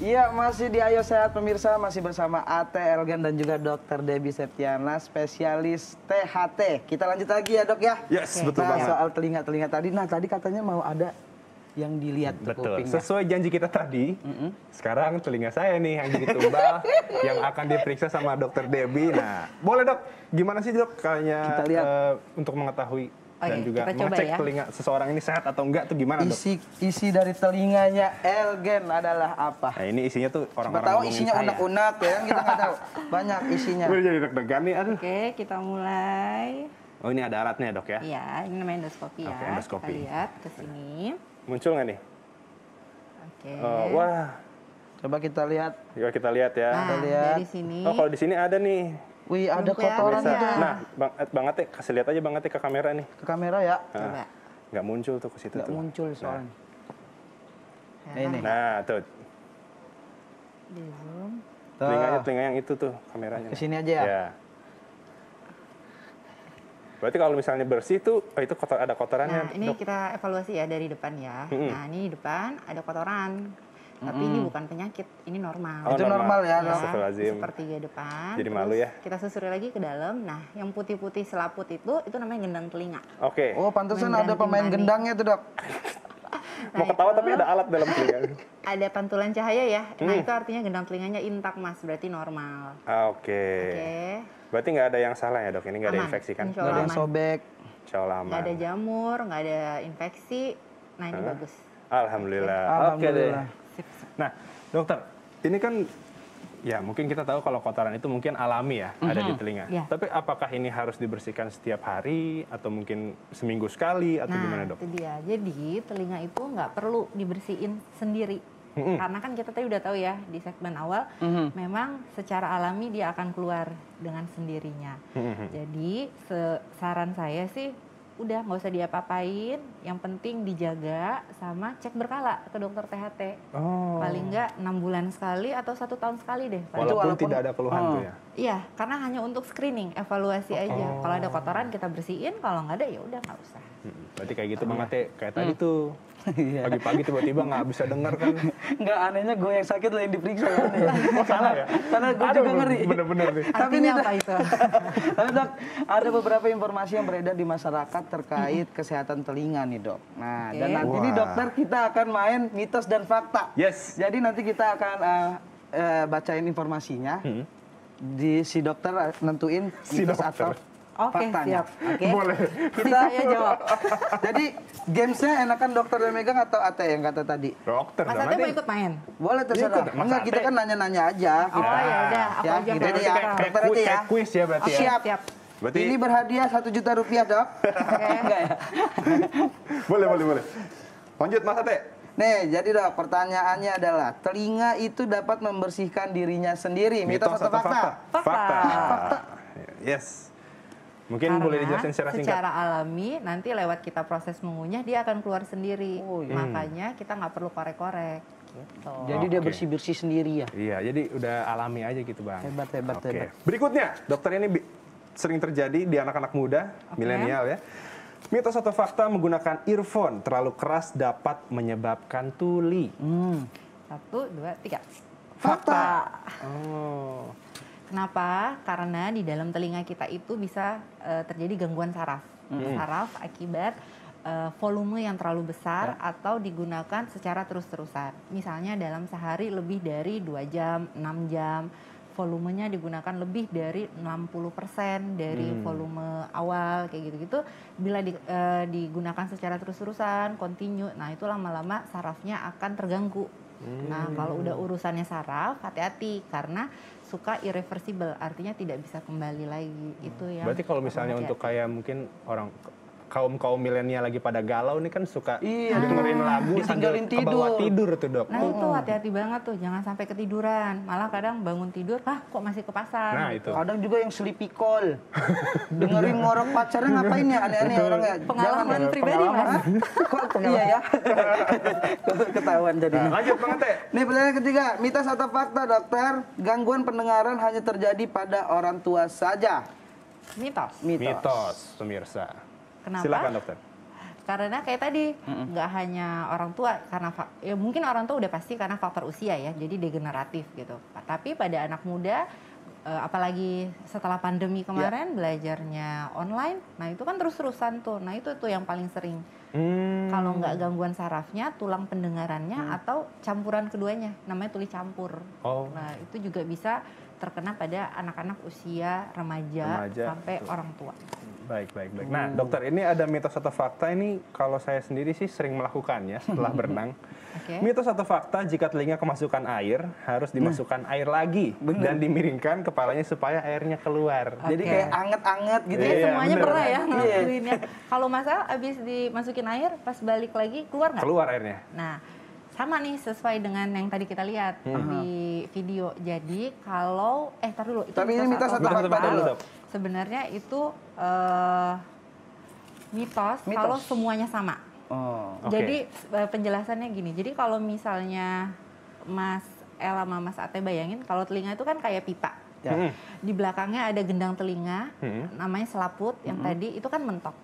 Iya, masih di Ayo Sehat pemirsa, masih bersama AT Elgan dan juga Dr. Debbie Septiana, spesialis THT. Kita lanjut lagi ya dok ya. Yes, betul nah, banget. soal telinga-telinga tadi, nah tadi katanya mau ada yang dilihat Betul. kupingnya. Sesuai janji kita tadi, sekarang telinga saya nih yang jadi tumbal yang akan diperiksa sama dokter Debbie. Nah, boleh dok, gimana sih dok kayaknya Kita lihat. eh, untuk mengetahui dan juga kita coba mengecek ya. telinga seseorang ini sehat atau enggak tuh gimana dok? Isi isi dari telinganya Elgen adalah apa? Nah ini isinya tuh orang-orang tahu isinya saya. unak-unak ya, kan kita nggak tahu. Banyak isinya. Gue jadi deg-degan nih, aduh. Oke, kita mulai. Oh ini ada alatnya dok ya? Iya, ini namanya endoskopi ya. Oke, endoskopi. Kita lihat ke sini. Muncul nggak nih? Oke. Oh, wah, Coba kita lihat. yuk kita lihat ya. Nah, lihat. dari sini. Oh kalau di sini ada nih. Wih, ada kotoran ya. itu Nah, bang, eh, bang Ate, kasih lihat aja bang Ate ke kamera nih. ke kamera ya. Coba. Nggak muncul tuh ke situ Nggak tuh. muncul soalnya. Ya, Ini. Nah, tuh. Di zoom. Tuh. Telinganya, telinga yang itu tuh kameranya. Ke sini aja ya? Ya. Berarti kalau misalnya bersih tuh, oh itu kotor, ada kotorannya. Nah, ini dok. kita evaluasi ya dari depan ya. Mm-mm. Nah, ini depan ada kotoran. Tapi ini bukan penyakit, ini normal. Oh, Itu normal ya, dok? Astagfirullaazim. sepertiga depan. Jadi malu ya. Kita susuri lagi ke dalam. Nah, yang putih-putih selaput itu itu namanya gendang telinga. Oke. Oh, pantesan ada pemain timpani. gendangnya tuh, Dok. Mau ketawa tapi ada alat dalam telinga. Ada pantulan cahaya ya. Nah, Hmm. itu artinya gendang telinganya intak, Mas. Berarti normal. Ah, Oke. Oke. Berarti nggak ada yang salah ya dok? Ini nggak ada infeksi kan? Nggak ada yang sobek. Nggak ada jamur, nggak ada infeksi. Nah, ini bagus. Alhamdulillah. Oke deh. Nah, dokter, ini kan ya mungkin kita tahu kalau kotoran itu mungkin alami ya, ada di telinga. Iya. Tapi apakah ini harus dibersihkan setiap hari atau mungkin seminggu sekali atau Nah, gimana dok? itu dia. Jadi, telinga itu nggak perlu dibersihin sendiri. Mm-mm. Karena kan kita tadi udah tahu ya di segmen awal, Mhm. memang secara alami dia akan keluar dengan sendirinya. Mhm. Jadi se- saran saya sih udah nggak usah diapa-apain, yang penting dijaga sama cek berkala ke dokter THT. Oh. Paling nggak enam bulan sekali atau satu tahun sekali deh. Walaupun, walaupun- tidak ada keluhan Oh. tuh ya. Iya, karena hanya untuk screening, evaluasi aja. Oh. Kalau ada kotoran kita bersihin, kalau nggak ada ya udah nggak usah. Mm-mm. Berarti kayak gitu Bang Ate, kayak tadi tuh. Iya. Pagi-pagi tiba-tiba nggak bisa dengar kan. Nggak anehnya gue yang sakit lo yang diperiksa kan ya. Oh, salah ya? Karena gue Aduh, juga ngeri. Bener-bener nih. Tapi ini apa itu? Tapi dok, ada beberapa informasi yang beredar di masyarakat terkait kesehatan telinga nih dok. Nah, dan Oke. nanti nih dokter kita akan main mitos dan fakta. Yes. Jadi nanti kita akan eh, eh, bacain informasinya. Hmm. Di si dokter nentuin Si mitos dokter. atau Oke, faktanya. siap. Oke. Boleh. Kita Saya jawab. Jadi gamesnya enakan dokter yang megang atau ate yang kata tadi? Dokter Mas Ate mau ikut main? Boleh terserah. Ikut, Enggak, kita kan nanya-nanya aja. Oh Kita- ya udah, apa Ya, aja aja ya. Dokter Ate ya. Kayak kuis ya berarti ya. Siap. Siap. Berarti Ini berhadiah satu juta rupiah dok. Enggak ya? boleh boleh boleh. Lanjut Mas Ate. Nih, jadi dok, pertanyaannya adalah telinga itu dapat membersihkan dirinya sendiri. Mitos, atau fakta? Fakta. Yes. Mungkin Karena boleh dijelasin secara singkat. secara alami nanti lewat kita proses mengunyah dia akan keluar sendiri. Oh, iya. Makanya kita nggak perlu korek-korek. Gitu. Jadi dia Oke. bersih-bersih sendiri ya. Iya, jadi udah alami aja gitu bang. Hebat, hebat, Oke. hebat. Berikutnya, dokter ini sering terjadi di anak-anak muda, milenial ya. Mitos atau fakta menggunakan earphone terlalu keras dapat menyebabkan tuli. Hmm. Satu, dua, tiga. Fakta. Oh. Kenapa? Karena di dalam telinga kita itu bisa eh, terjadi gangguan saraf. Saraf akibat eh, volume yang terlalu besar atau digunakan secara terus-terusan. Misalnya dalam sehari lebih dari 2 jam, 6 jam, volumenya digunakan lebih dari 60% dari volume awal kayak gitu-gitu. Bila di- eh, digunakan secara terus-terusan, continue, nah itu lama-lama sarafnya akan terganggu. Nah, kalau udah urusannya saraf, hati-hati karena suka irreversible, artinya tidak bisa kembali lagi. Itu yang Berarti kalau misalnya untuk kayak mungkin orang kaum kaum milenial lagi pada galau nih kan suka Iya, dengerin lagu sambil Ditinggalin ke bawah tidur. tidur tuh dok. Nah itu hati-hati banget tuh, jangan sampai ketiduran. Malah kadang bangun tidur, ah kok masih ke pasar. Nah itu. Kadang juga yang sleepy call. Dengerin ngorok pacarnya ngapain ya aneh-aneh orang ya. Pengalaman Jangan. pribadi mas. Kok iya ya? Ketahuan jadi. Nah, lanjut Bang Ate. Nih pertanyaan ketiga, mitos atau fakta dokter? Gangguan pendengaran hanya terjadi pada orang tua saja. Mitos. Mitos. Mitos, pemirsa. Kenapa? Silakan dokter. karena kayak tadi nggak hanya orang tua karena ya mungkin orang tua udah pasti karena faktor usia ya jadi degeneratif gitu tapi pada anak muda eh, apalagi setelah pandemi kemarin belajarnya online nah itu kan terus-terusan tuh nah itu tuh yang paling sering Hmm. kalau nggak gangguan sarafnya tulang pendengarannya atau campuran keduanya namanya tuli campur Oh. nah itu juga bisa terkena pada anak-anak usia remaja, Remaja, sampai betul. orang tua Baik, baik, baik. Nah, dokter, ini ada mitos atau fakta ini kalau saya sendiri sih sering melakukannya setelah berenang. oke Mitos atau fakta jika telinga kemasukan air harus dimasukkan air lagi dan dimiringkan kepalanya supaya airnya keluar. Jadi Oke. kayak anget-anget gitu Iya, ya. semuanya bener. pernah ya Iya. ngelakuinnya. Kalau masalah abis dimasukin air, pas balik lagi keluar nggak? Keluar airnya. Nah, sama nih sesuai dengan yang tadi kita lihat Hmm. di video. Jadi kalau eh tar dulu itu Tapi ini mitos atau Mitos atau fakta fakta dulu? Sebenarnya itu eh, mitos, Mitos. kalau semuanya sama. Oh. Oke. Jadi eh, penjelasannya gini. Jadi kalau misalnya Mas El sama Mas Ate bayangin kalau telinga itu kan kayak pipa. Ya. Hmm. Di belakangnya ada gendang telinga, Hmm. namanya selaput yang tadi itu kan mentok.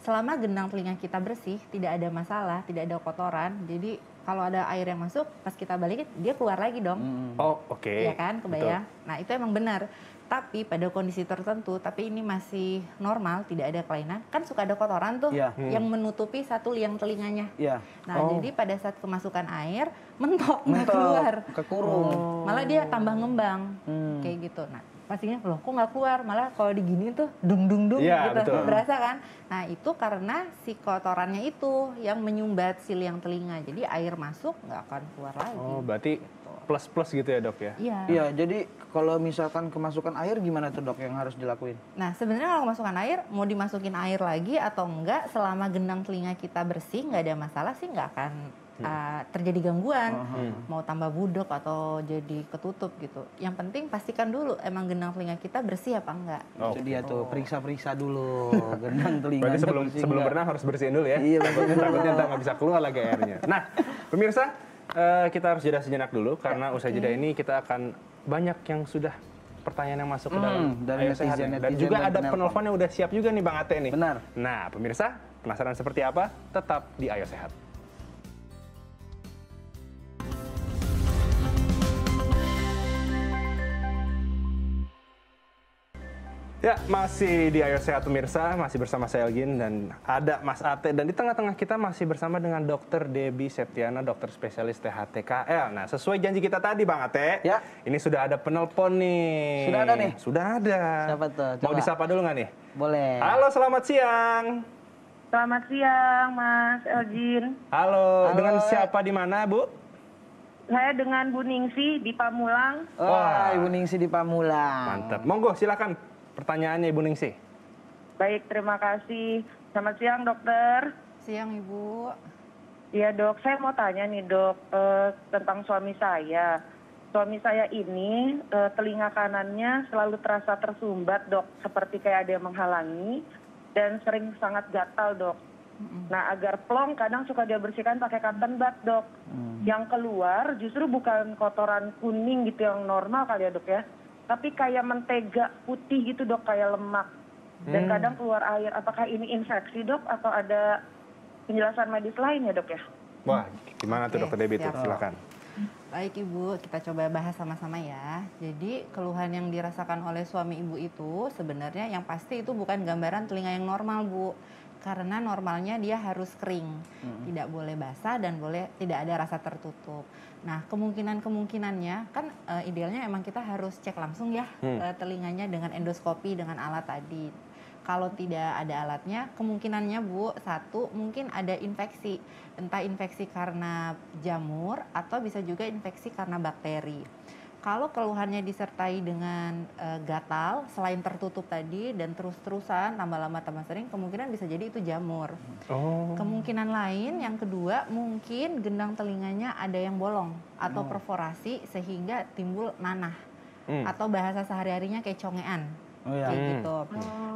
Selama gendang telinga kita bersih, tidak ada masalah, tidak ada kotoran. Jadi kalau ada air yang masuk, pas kita balikin dia keluar lagi dong. Hmm. Oh, oke. Iya kan, kebayang. Nah itu emang benar. Tapi pada kondisi tertentu, tapi ini masih normal, tidak ada kelainan, kan suka ada kotoran tuh Iya. yang menutupi satu liang telinganya. Iya. Nah Oh. jadi pada saat kemasukan air mentok, nggak Mentok, keluar, kekurung. malah dia tambah ngembang, Hmm. kayak gitu. Nah pastinya loh kok nggak keluar, malah kalau digini tuh dung dung dung Iya, gitu, betul. berasa kan? Nah itu karena si kotorannya itu yang menyumbat si liang telinga, jadi air masuk nggak akan keluar lagi. Oh, berarti plus-plus gitu ya, Dok ya? Iya. Iya, jadi kalau misalkan kemasukan air gimana tuh dok yang harus dilakuin? Nah, sebenarnya kalau kemasukan air, mau dimasukin air lagi atau enggak, selama gendang telinga kita bersih, nggak ada masalah sih, nggak akan uh, terjadi gangguan. Mau tambah budok atau jadi ketutup gitu. Yang penting pastikan dulu emang gendang telinga kita bersih apa enggak. Oh. Itu dia tuh, periksa-periksa dulu gendang telinga. Berarti sebelum sebelum berenang harus bersihin dulu ya. Iya, takutnya takutnya nggak bisa keluar lagi airnya. Nah, pemirsa, eh, kita harus jeda sejenak dulu karena usai jeda ini kita akan banyak yang sudah pertanyaan yang masuk ke Hmm, dalam dari Ayo Sehat netizen- nih. dan netizen juga dan ada penelpon. penelpon yang udah siap juga nih Bang Ate nih. Benar. Nah, pemirsa, penasaran seperti apa? Tetap di Ayo Sehat. Ya, masih di Ayo Sehat pemirsa, masih bersama saya Elgin dan ada Mas Ate dan di tengah-tengah kita masih bersama dengan Dr. Debbie Septiana, dokter spesialis THTKL. Nah, sesuai janji kita tadi Bang Ate, Ya. ini sudah ada penelpon nih. Sudah ada nih? Sudah ada. Siapa tuh? Mau Coba. disapa dulu nggak nih? Boleh. Halo, selamat siang. Selamat siang, Mas Eljin. Halo, Halo, dengan siapa di mana, Bu? Saya dengan Bu Ningsi di Pamulang. Wah, Wah. Ibu Ningsi di Pamulang. Mantap. Monggo, silakan pertanyaannya Ibu Ningsi. Baik, terima kasih. Selamat siang, dokter. Siang Ibu. Iya, dok. Saya mau tanya nih, dok, eh, tentang suami saya. Suami saya ini eh, telinga kanannya selalu terasa tersumbat, dok, seperti kayak ada yang menghalangi dan sering sangat gatal, dok. Nah, agar plong kadang suka dia bersihkan pakai cotton bud, dok. Yang keluar justru bukan kotoran kuning gitu yang normal kali ya, dok ya. Tapi kayak mentega putih gitu, dok, kayak lemak. Dan kadang keluar air. Apakah ini infeksi, dok, atau ada penjelasan medis lain ya, dok ya? Wah, gimana tuh Dokter Debbie tuh? Silakan. Baik Ibu, kita coba bahas sama-sama ya. Jadi keluhan yang dirasakan oleh suami Ibu itu sebenarnya yang pasti itu bukan gambaran telinga yang normal Bu. Karena normalnya dia harus kering, tidak boleh basah dan boleh tidak ada rasa tertutup. Nah kemungkinan-kemungkinannya kan eh, idealnya emang kita harus cek langsung ya Hmm. eh, telinganya dengan endoskopi dengan alat tadi. Kalau tidak ada alatnya, kemungkinannya Bu, satu mungkin ada infeksi, entah infeksi karena jamur atau bisa juga infeksi karena bakteri. Kalau keluhannya disertai dengan eh, gatal, selain tertutup tadi dan terus-terusan tambah lama tambah sering, kemungkinan bisa jadi itu jamur. Oh. Kemungkinan lain yang kedua mungkin gendang telinganya ada yang bolong atau perforasi sehingga timbul nanah Hmm. atau bahasa sehari-harinya kayak congean Oh ya. kayak Hmm. gitu.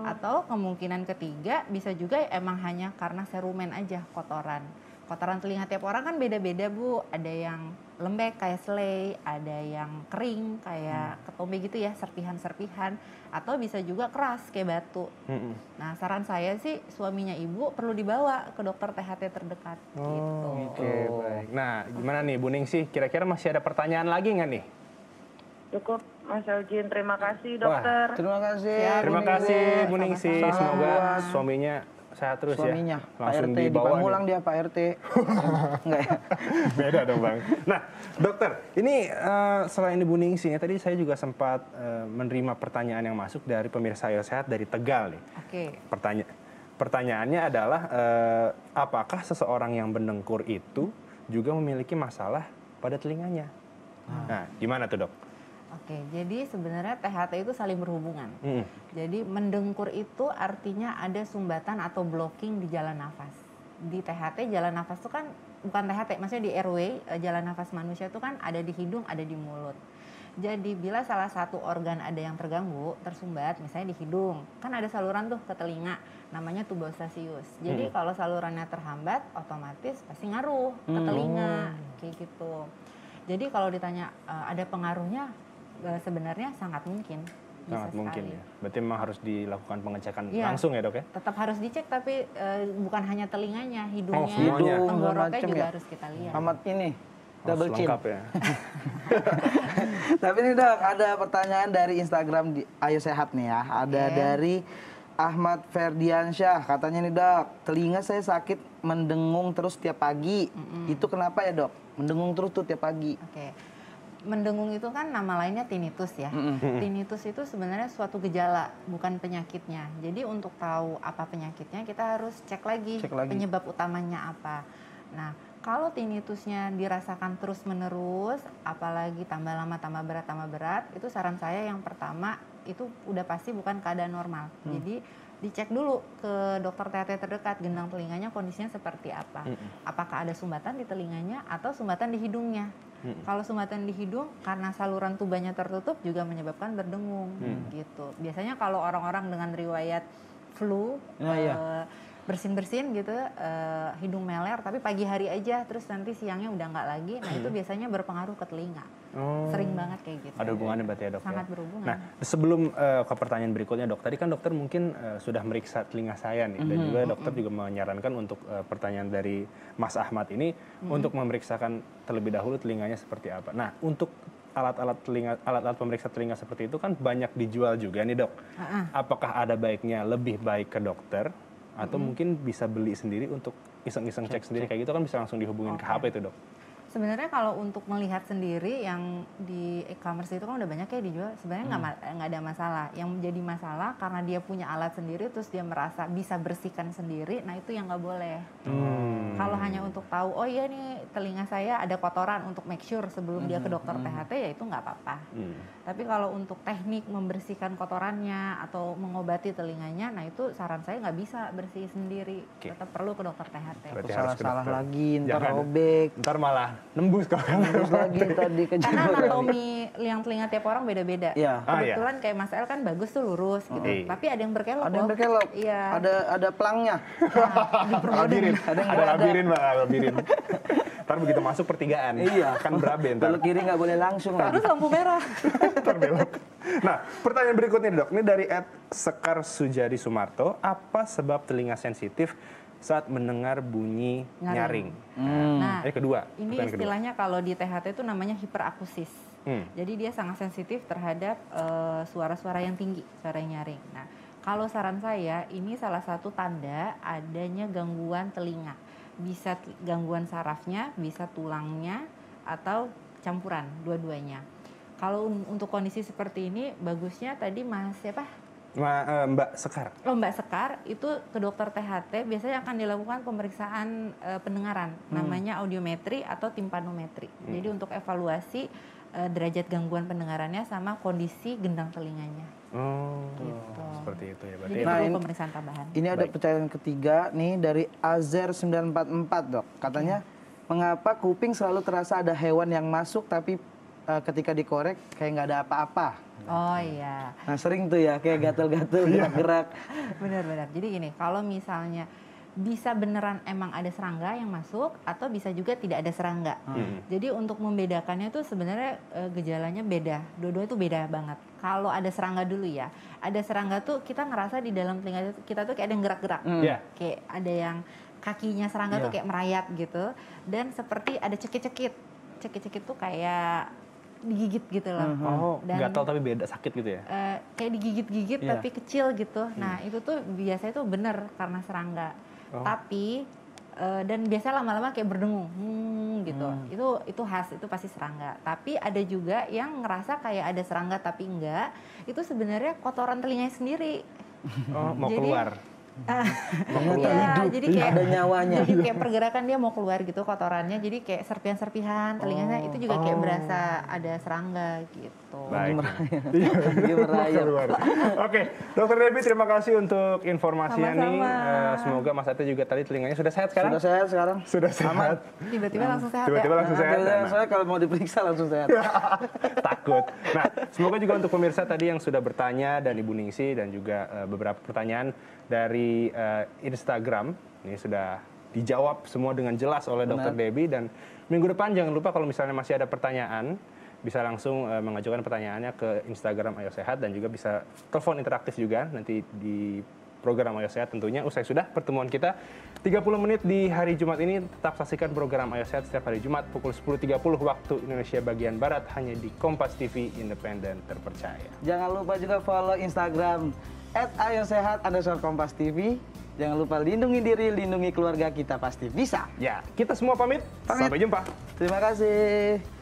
Atau kemungkinan ketiga bisa juga emang hanya karena serumen aja kotoran. kotoran telinga tiap orang kan beda-beda bu. Ada yang lembek kayak selai, ada yang kering kayak ketombe gitu ya, serpihan-serpihan, atau bisa juga keras kayak batu. Mm-mm. Nah saran saya sih suaminya ibu perlu dibawa ke dokter THT terdekat. gitu. Oh, Oke, baik. Nah, gimana nih Bu Ningsih? Kira-kira masih ada pertanyaan lagi nggak nih? Cukup Mas Elgin, terima kasih Wah, dokter. Terima kasih. Siap. Terima kasih. Bu Ningsih. Semoga suaminya sehat terus Suaminya, ya. Pak RT di Pamulang dia Pak RT. Enggak ya? Beda dong bang. Nah dokter, ini eh, selain Ibu Ningsih, ya, tadi saya juga sempat eh, menerima pertanyaan yang masuk dari pemirsa Ayo Sehat dari Tegal nih. Oke. Pertanya pertanyaannya adalah eh, apakah seseorang yang bendengkur itu juga memiliki masalah pada telinganya? Nah, gimana tuh dok? Oke, jadi sebenarnya THT itu saling berhubungan. Mm. Jadi mendengkur itu artinya ada sumbatan atau blocking di jalan nafas. Di THT jalan nafas itu kan bukan THT, maksudnya di airway eh, jalan nafas manusia itu kan ada di hidung, ada di mulut. Jadi bila salah satu organ ada yang terganggu, tersumbat, misalnya di hidung, kan ada saluran tuh ke telinga, namanya tubostasius. Jadi kalau salurannya terhambat, otomatis pasti ngaruh ke telinga, kayak gitu. Jadi kalau ditanya eh, ada pengaruhnya, sebenarnya sangat mungkin. Bisa Sangat mungkin sekali. ya. Berarti memang harus dilakukan pengecekan Iya. langsung ya dok ya? Tetap harus dicek tapi eh, bukan hanya telinganya, hidungnya, semuanya. Hidung, tenggoroknya macam juga ya? harus kita lihat. Amat ini Harus double chin. lengkap ya. Tapi nih dok, ada pertanyaan dari Instagram di Ayo Sehat nih ya. Ada Oke. dari Ahmad Ferdiansyah. Katanya nih dok, telinga saya sakit mendengung terus tiap pagi. Itu kenapa ya dok? Mendengung terus tuh tiap pagi. Oke. Mendengung itu kan nama lainnya tinnitus ya. Tinnitus itu sebenarnya suatu gejala, bukan penyakitnya. Jadi untuk tahu apa penyakitnya kita harus cek lagi, Cek lagi. penyebab utamanya apa. Nah, kalau tinnitusnya dirasakan terus-menerus, apalagi tambah lama tambah berat tambah berat, itu saran saya yang pertama itu udah pasti bukan keadaan normal. Jadi dicek dulu ke dokter THT terdekat gendang telinganya kondisinya seperti apa. Apakah ada sumbatan di telinganya atau sumbatan di hidungnya. Kalau sumbatan di hidung karena saluran tubanya tertutup juga menyebabkan berdengung gitu. Biasanya kalau orang-orang dengan riwayat flu Oh, iya. Bersin-bersin gitu eh, hidung meler tapi pagi hari aja terus nanti siangnya udah nggak lagi nah itu biasanya berpengaruh ke telinga Oh. sering banget kayak gitu Ada hubungannya berarti ya dok? ya? Sangat berhubungan. Nah sebelum eh, ke pertanyaan berikutnya dok, tadi kan dokter mungkin eh, sudah meriksa telinga saya nih, dan juga dokter juga menyarankan untuk eh, pertanyaan dari Mas Ahmad ini untuk memeriksakan terlebih dahulu telinganya seperti apa. Nah untuk alat-alat telinga, alat-alat pemeriksa telinga seperti itu kan banyak dijual juga nih dok. Apakah ada baiknya lebih baik ke dokter atau mungkin bisa beli sendiri untuk iseng-iseng cek sendiri kayak gitu kan bisa langsung dihubungin ke HP itu dok? Sebenarnya kalau untuk melihat sendiri yang di e-commerce itu kan udah banyak ya dijual. Sebenarnya nggak nggak ada masalah. Yang menjadi masalah karena dia punya alat sendiri terus dia merasa bisa bersihkan sendiri. Nah itu yang nggak boleh. Hmm. Kalau hanya untuk tahu oh iya nih telinga saya ada kotoran untuk make sure sebelum dia ke dokter THT ya itu nggak apa-apa. Hmm. Tapi kalau untuk teknik membersihkan kotorannya atau mengobati telinganya, nah itu saran saya nggak bisa bersih sendiri. Oke. Tetap perlu ke dokter THT. Berarti Salah-salah dokter. lagi, ntar Jangan. robek. Ntar malah nembus kalau Terus lagi tadi ke Karena anatomi liang telinga tiap orang beda-beda. Iya. Ah, iya. Kebetulan kayak Mas El kan bagus tuh lurus gitu. Iya. Tapi ada yang berkelok. Ada yang berkelok. Iya. Ada ada pelangnya. labirin, Ada ada labirin bang, labirin. Ntar begitu masuk pertigaan, Iya. kan berabe ntar. Belok kiri nggak boleh langsung lagi. Terus lampu merah. Ntar belok. Nah, pertanyaan berikutnya dok, ini dari Ed Sekar Sujadi Sumarto. Apa sebab telinga sensitif saat mendengar bunyi nyaring? Nyaring. Nah, Eh kedua, Ini pertanyaan kedua. istilahnya kalau di THT itu namanya hiperakusis. Hmm. Jadi dia sangat sensitif terhadap eh, suara-suara yang tinggi, suara yang nyaring. Nah, kalau saran saya ini salah satu tanda adanya gangguan telinga. Bisa gangguan sarafnya, bisa tulangnya atau campuran dua-duanya. Kalau un- untuk kondisi seperti ini bagusnya tadi Mas siapa? Ma- eh, Mbak Sekar. Oh Mbak Sekar itu ke dokter THT biasanya akan dilakukan pemeriksaan eh, pendengaran namanya audiometri atau timpanometri. Jadi untuk evaluasi eh, derajat gangguan pendengarannya sama kondisi gendang telinganya. Oh, Gitu. seperti itu ya berarti. Jadi Nah, perlu ini- pemeriksaan tambahan. Ini ada pertanyaan ketiga nih dari Azer 944 dok. Katanya mengapa kuping selalu terasa ada hewan yang masuk tapi eh, ketika dikorek kayak nggak ada apa-apa. Oh iya. Nah sering tuh ya kayak gatel-gatel gerak-gerak. Benar-benar. Jadi gini, kalau misalnya bisa beneran emang ada serangga yang masuk atau bisa juga tidak ada serangga. Hmm. Jadi untuk membedakannya itu sebenarnya eh, gejalanya beda. Dua-dua itu beda banget. Kalau ada serangga dulu ya, ada serangga tuh kita ngerasa di dalam telinga kita tuh kayak ada yang gerak-gerak. Ya. Kayak ada yang kakinya serangga tuh Iya. kayak merayap gitu dan seperti ada cekit-cekit. Cekit-cekit tuh kayak digigit gitu loh. Oh, Dan- gatal tapi beda sakit gitu ya? Eh, kayak digigit-gigit Iya. tapi kecil gitu. Nah itu tuh biasanya tuh bener karena serangga. Oh. Tapi eh, dan biasanya lama-lama kayak berdengung, hmm, gitu. Itu itu khas, itu pasti serangga. Tapi ada juga yang ngerasa kayak ada serangga tapi enggak. Itu sebenarnya kotoran telinganya sendiri. Oh, mau Jadi- keluar. Ah, Ternyata iya, hidup, jadi kayak ada nyawanya. Jadi kayak pergerakan dia mau keluar gitu kotorannya. Jadi kayak serpihan-serpihan telinganya itu juga kayak Oh. berasa ada serangga gitu. Baik. Lagi merayap. Keluar. Oke, Dokter Debbie terima kasih untuk informasinya nih. Sama-sama. Eh, semoga Mas Ate juga tadi telinganya sudah sehat sekarang. Sudah sehat sekarang. Sudah sehat. Tiba-tiba langsung sehat Tiba-tiba ya. langsung sehat. Nah, Nah, Soalnya kalau mau diperiksa langsung sehat. takut. Nah, semoga juga untuk pemirsa tadi yang sudah bertanya dan Ibu Ningsi dan juga eh, beberapa pertanyaan dari eh, Instagram. Ini sudah dijawab semua dengan jelas oleh Dokter Debbie. Dan minggu depan jangan lupa kalau misalnya masih ada pertanyaan bisa langsung eh, mengajukan pertanyaannya ke Instagram Ayo Sehat dan juga bisa telepon interaktif juga nanti di program Ayo Sehat tentunya. Usai sudah pertemuan kita 30 menit di hari Jumat ini tetap saksikan program Ayo Sehat setiap hari Jumat pukul 10.30 waktu Indonesia bagian Barat hanya di Kompas TV independen terpercaya. Jangan lupa juga follow Instagram @ayosehat underscore kompas TV. Jangan lupa lindungi diri, lindungi keluarga kita pasti bisa. Ya, kita semua pamit. Pamit. Sampai jumpa. Terima kasih.